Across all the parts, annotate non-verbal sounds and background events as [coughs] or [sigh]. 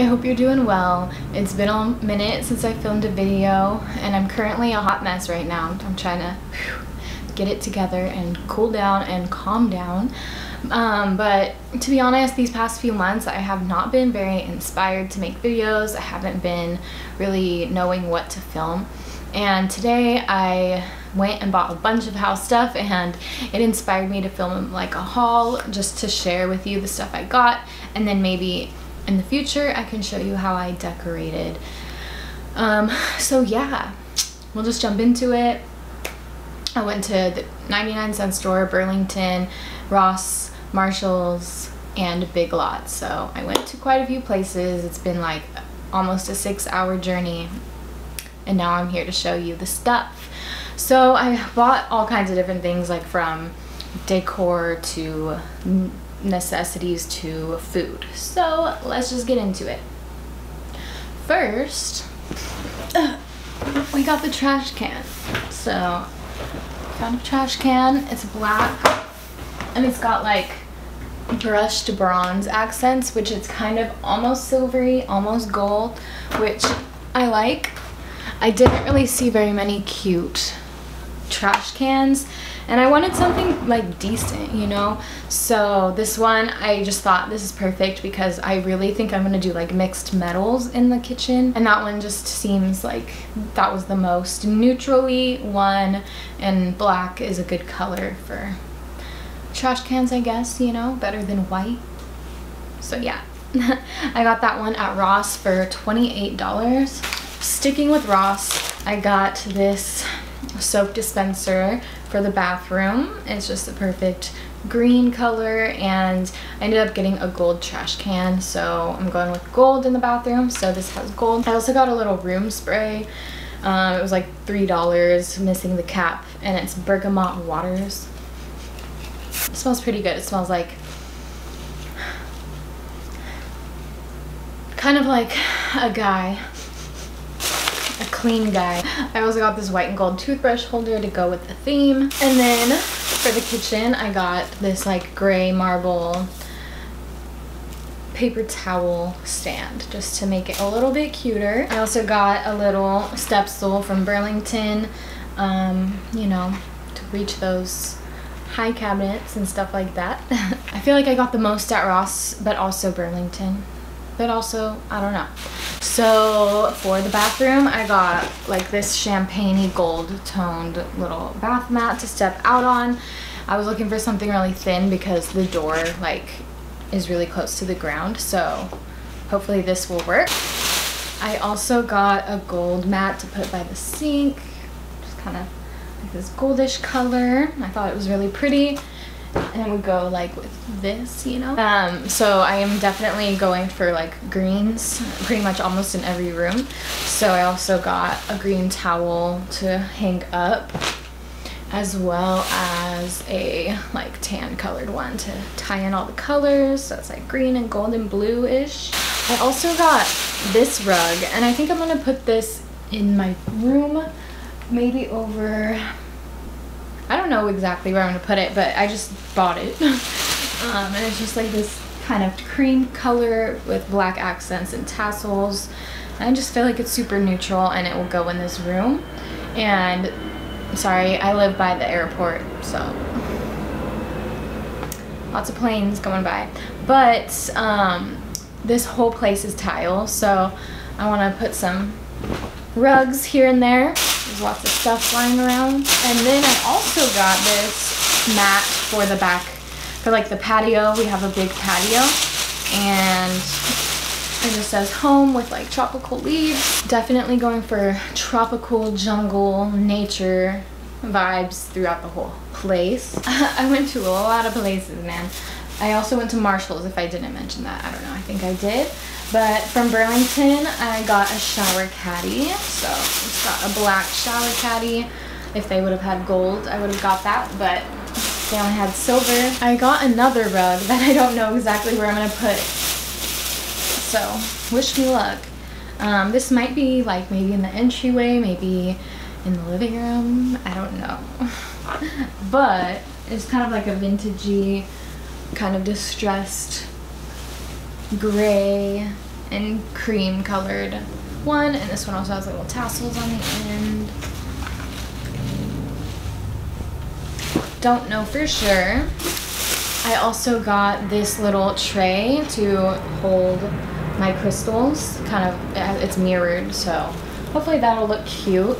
I hope you're doing well. It's been a minute since I filmed a video and I'm currently a hot mess right now. I'm trying to get it together and cool down and calm down. Um, but to be honest, these past few months I have not been very inspired to make videos. I haven't been really knowing what to film. And today I went and bought a bunch of house stuff and it inspired me to film like a haul just to share with you the stuff I got and then maybe in the future I can show you how I decorated. Um, so yeah, we'll just jump into it. I went to the 99 cent store, Burlington, Ross, Marshalls, and Big Lots. So I went to quite a few places. It's been like almost a six hour journey and now I'm here to show you the stuff. So I bought all kinds of different things like from decor to necessities to food. So let's just get into it. First, [coughs] we got the trash can. So, found a trash can. It's black and it's got like brushed bronze accents, which it's kind of almost silvery, almost gold, which I like. I didn't really see very many cute trash cans and I wanted something like decent, you know? So this one, I just thought this is perfect because I really think I'm gonna do like mixed metals in the kitchen. And that one just seems like that was the most neutrally one and black is a good color for trash cans, I guess, you know, better than white. So yeah, [laughs] I got that one at Ross for $28. Sticking with Ross, I got this soap dispenser for the bathroom. It's just the perfect green color and I ended up getting a gold trash can so I'm going with gold in the bathroom so this has gold. I also got a little room spray. Um, it was like $3 missing the cap and it's bergamot waters. It smells pretty good. It smells like kind of like a guy clean guy. I also got this white and gold toothbrush holder to go with the theme. And then for the kitchen, I got this like gray marble paper towel stand just to make it a little bit cuter. I also got a little step stool from Burlington, um, you know, to reach those high cabinets and stuff like that. [laughs] I feel like I got the most at Ross, but also Burlington but also, I don't know. So for the bathroom, I got like this champagne gold toned little bath mat to step out on. I was looking for something really thin because the door like is really close to the ground. So hopefully this will work. I also got a gold mat to put by the sink. Just kind of like this goldish color. I thought it was really pretty and would go like with this, you know? Um, so I am definitely going for like greens pretty much almost in every room. So I also got a green towel to hang up as well as a like tan colored one to tie in all the colors. So it's like green and gold and blue-ish. I also got this rug and I think I'm gonna put this in my room maybe over I don't know exactly where I'm gonna put it, but I just bought it. [laughs] um, and it's just like this kind of cream color with black accents and tassels. And I just feel like it's super neutral and it will go in this room. And sorry, I live by the airport, so lots of planes going by. But um, this whole place is tile, so I want to put some rugs here and there. Lots of stuff lying around. And then I also got this mat for the back, for like the patio. We have a big patio. And it just says home with like tropical leaves. Definitely going for tropical jungle nature vibes throughout the whole place. [laughs] I went to a lot of places, man. I also went to Marshall's if I didn't mention that. I don't know, I think I did. But from Burlington, I got a shower caddy. So it's got a black shower caddy. If they would have had gold, I would have got that, but they only had silver. I got another rug that [laughs] I don't know exactly where I'm gonna put. So wish me luck. Um, this might be like maybe in the entryway, maybe in the living room. I don't know. [laughs] but it's kind of like a vintagey, kind of distressed gray and cream colored one. And this one also has little tassels on the end. Don't know for sure. I also got this little tray to hold my crystals. Kind of, it's mirrored, so hopefully that'll look cute.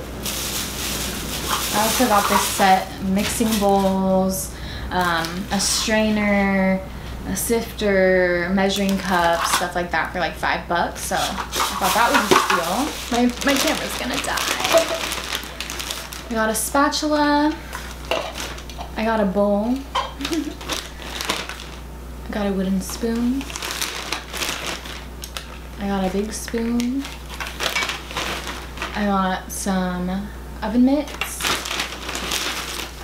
I also got this set mixing bowls, um, a strainer, a sifter, measuring cups, stuff like that for like five bucks. So I thought that was a steal. My, my camera's gonna die. I got a spatula. I got a bowl. I got a wooden spoon. I got a big spoon. I got some oven mitts.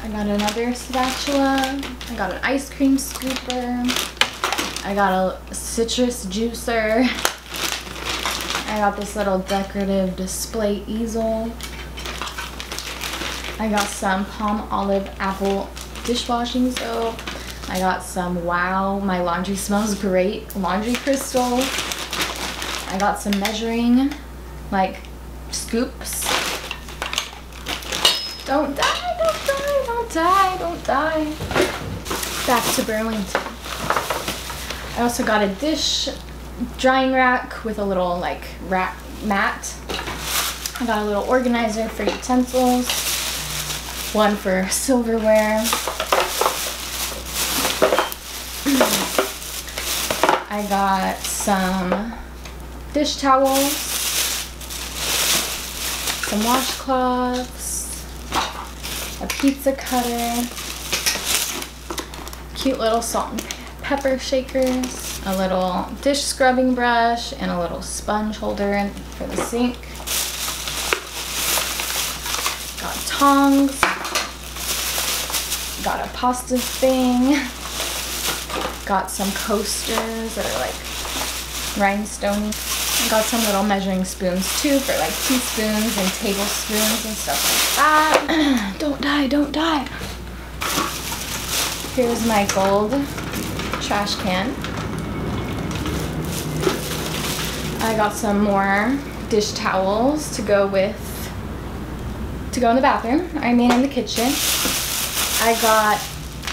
I got another spatula. I got an ice cream scooper. I got a citrus juicer. I got this little decorative display easel. I got some Palmolive apple dishwashing soap. I got some Wow, my laundry smells great laundry crystal. I got some measuring, like, scoops. Don't die, die, don't die. Back to Burlington. I also got a dish drying rack with a little, like, rack mat. I got a little organizer for utensils. One for silverware. I got some dish towels, some washcloths, a pizza cutter, cute little salt and pepper shakers, a little dish scrubbing brush, and a little sponge holder for the sink. Got tongs, got a pasta thing, got some coasters that are like rhinestone. Got some little measuring spoons too for like teaspoons and tablespoons and stuff like that. [clears throat] don't die, don't die. Here's my gold trash can. I got some more dish towels to go with, to go in the bathroom. I mean in the kitchen. I got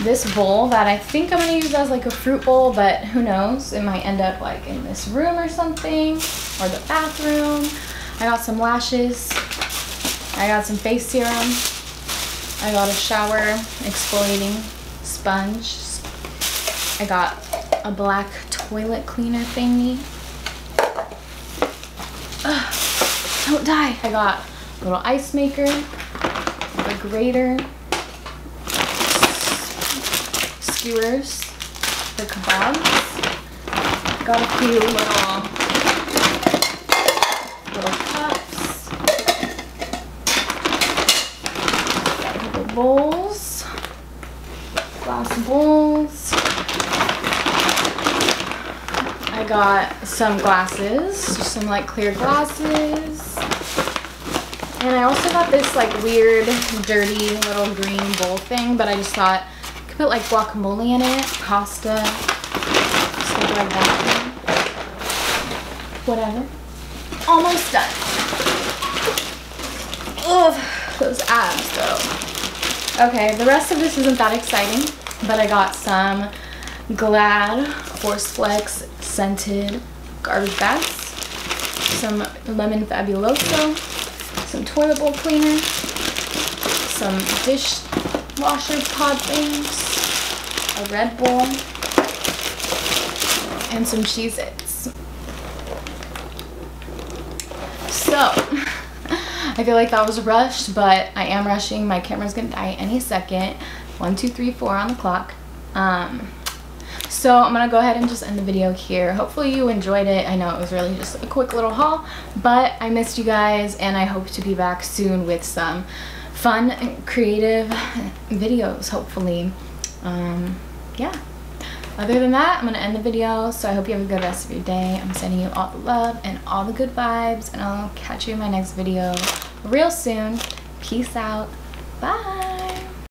this bowl that I think I'm gonna use as like a fruit bowl, but who knows? It might end up like in this room or something, or the bathroom. I got some lashes. I got some face serum. I got a shower exfoliating sponge. I got a black toilet cleaner thingy. Ugh, don't die. I got a little ice maker, a grater, skewers for kebabs. Got a few little little cups. A bowls. Glass bowls. I got some glasses, some like clear glasses. And I also got this like weird, dirty little green bowl thing, but I just thought could put like guacamole in it, pasta, stuff like that. Whatever. Almost done. Ugh, those abs though. Okay, the rest of this isn't that exciting, but I got some Glad Force Flex scented garbage bags, some lemon fabuloso, some toilet bowl cleaner, some dish washer pod things, a Red Bull, and some Cheez-Its. So, [laughs] I feel like that was rushed, but I am rushing. My camera's gonna die any second. One, two, three, four on the clock. Um, so I'm gonna go ahead and just end the video here. Hopefully you enjoyed it. I know it was really just a quick little haul, but I missed you guys and I hope to be back soon with some fun and creative videos, hopefully. Um, yeah. Other than that, I'm going to end the video, so I hope you have a good rest of your day. I'm sending you all the love and all the good vibes, and I'll catch you in my next video real soon. Peace out. Bye.